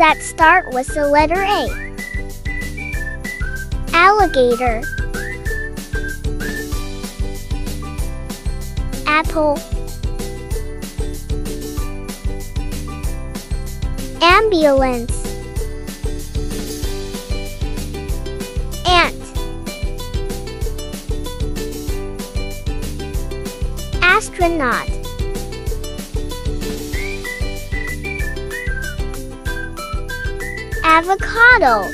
that start with the letter A. Alligator. Apple. Ambulance. Ant. Astronaut. Avocado.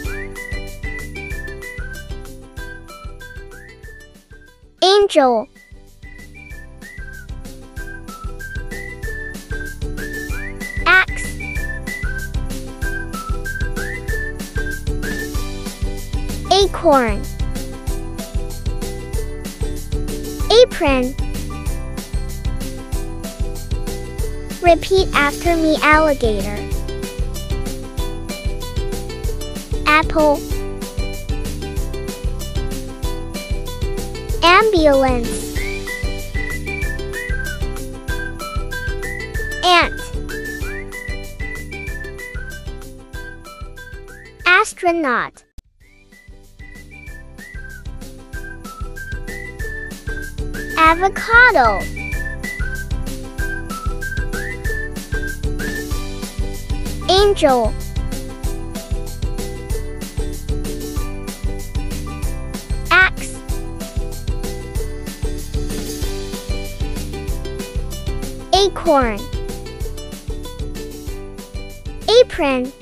Angel. Axe. Acorn. Apron. Repeat after me, alligator. Apple. Ambulance. Ant. Astronaut. Avocado. Angel. Acorn. Apron.